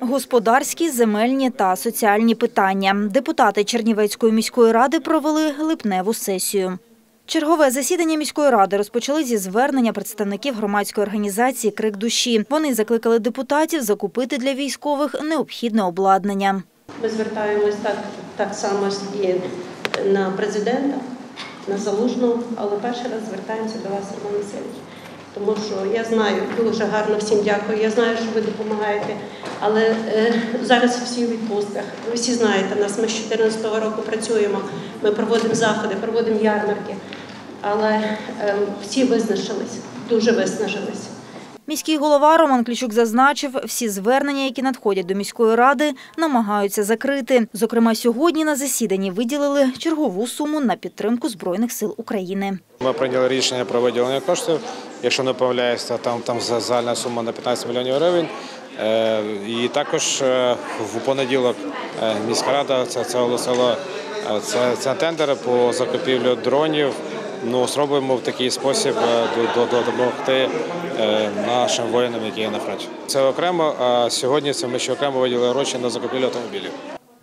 Господарські, земельні та соціальні питання. Депутати Чернівецької міської ради провели липневу сесію. Чергове засідання міської ради розпочали зі звернення представників громадської організації Крик душі. Вони закликали депутатів закупити для військових необхідне обладнання. Ми звертаємось так, так само і на президента, на залужного, але перший раз звертаємося до вас, Роман Васильович. Тому що я знаю, дуже гарно всім дякую. Я знаю, що ви допомагаєте, але е, зараз всі у відпустках. Ви всі знаєте нас. Ми з 2014 року працюємо. Ми проводимо заходи, проводимо ярмарки. Але е, всі визначились, дуже виснажились. Міський голова Роман Клічук зазначив, всі звернення, які надходять до міської ради, намагаються закрити. Зокрема, сьогодні на засіданні виділили чергову суму на підтримку Збройних сил України. Ми прийняли рішення про виділення коштів. Якщо не помиляюся, там там загальна сума на 15 мільйонів гривень. Е, І також е, в понеділок е, міська рада це, це оголосила це, це тендери по закупівлю дронів. Ну, зробимо в такий спосіб е, до- до- до- допомогти е, нашим воїнам, які є на фронті. Це окремо, а сьогодні це ми ще окремо виділили гроші на закупівлю автомобілів.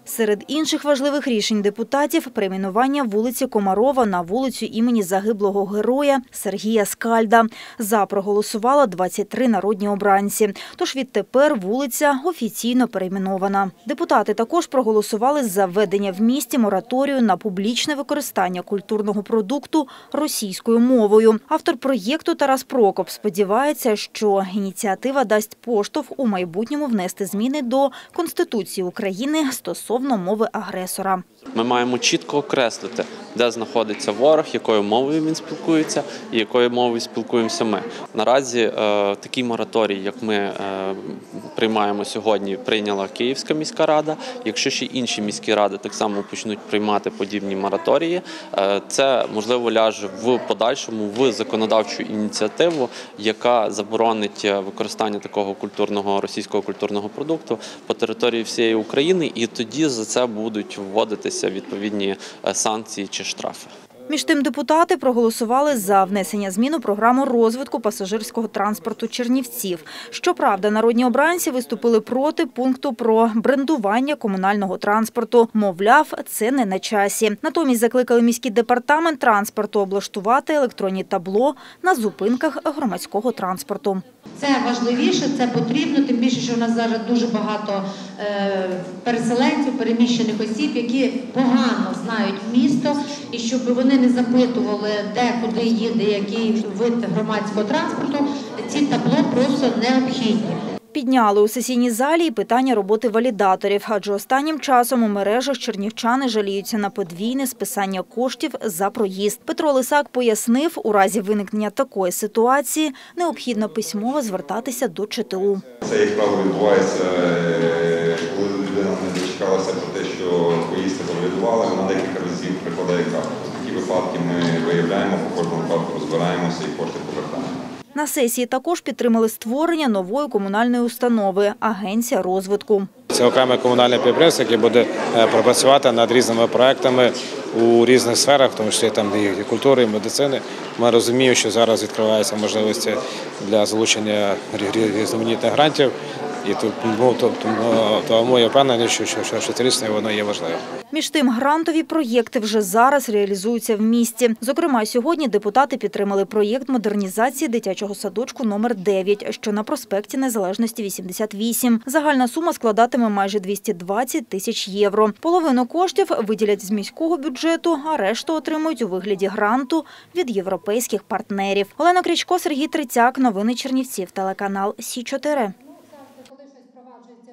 Серед інших важливих рішень депутатів – перейменування вулиці Комарова на вулицю імені загиблого героя Сергія Скальда. За проголосувало 23 народні обранці. Тож відтепер вулиця офіційно перейменована. Депутати також проголосували за введення в місті мораторію на публічне використання культурного продукту російською мовою. Автор проєкту Тарас Прокоп сподівається, що ініціатива дасть поштовх у майбутньому внести зміни до Конституції України стосовно мови агресора. Ми маємо чітко окреслити, де знаходиться ворог, якою мовою він спілкується і якою мовою спілкуємося ми. Наразі е, такий мораторій, як ми е, приймаємо сьогодні, прийняла Київська міська рада. Якщо ще інші міські ради так само почнуть приймати подібні мораторії, е, це можливо ляже в подальшому в законодавчу ініціативу, яка заборонить використання такого культурного російського культурного продукту по території всієї України, і тоді за це будуть вводитися відповідні е, санкції чи штрафи. Між тим депутати проголосували за внесення змін у програму розвитку пасажирського транспорту Чернівців. Щоправда, народні обранці виступили проти пункту про брендування комунального транспорту. Мовляв, це не на часі. Натомість закликали міський департамент транспорту облаштувати електронні табло на зупинках громадського транспорту. Це важливіше, це потрібно, тим більше, що в нас зараз дуже багато е, переселенців, переміщених осіб, які погано знають місто, і щоб вони не запитували, де куди їде, який вид громадського транспорту, ці табло просто необхідні. Підняли у сесійній залі і питання роботи валідаторів, адже останнім часом у мережах чернівчани жаліються на подвійне списання коштів за проїзд. Петро Лисак пояснив, у разі виникнення такої ситуації необхідно письмово звертатися до ЧТУ. Це, як правило, відбувається, е, коли людина не дочекалася про те, що поїздка завалідувала, вона декілька разів прикладає карту. Такі випадки ми виявляємо, по кожному випадку розбираємося і кошти повертаємо. На сесії також підтримали створення нової комунальної установи – Агенція розвитку. Це окреме комунальне підприємство, яке буде е, пропрацювати над різними проектами у різних сферах, в тому числі там і культури, і медицини. Ми розуміємо, що зараз відкриваються можливості для залучення рі- рі- різноманітних грантів. І тут ну, то- тому, тому я впевнений, що, що, що, що це воно є важливим. Між тим, грантові проєкти вже зараз реалізуються в місті. Зокрема, сьогодні депутати підтримали проєкт модернізації дитячого садочку номер 9, що на проспекті Незалежності 88. Загальна сума складатиме майже 220 тисяч євро. Половину коштів виділять з міського бюджету, а решту отримують у вигляді гранту від європейських партнерів. Олена Крічко, Сергій Трицяк. Новини Чернівців. Телеканал Сі 4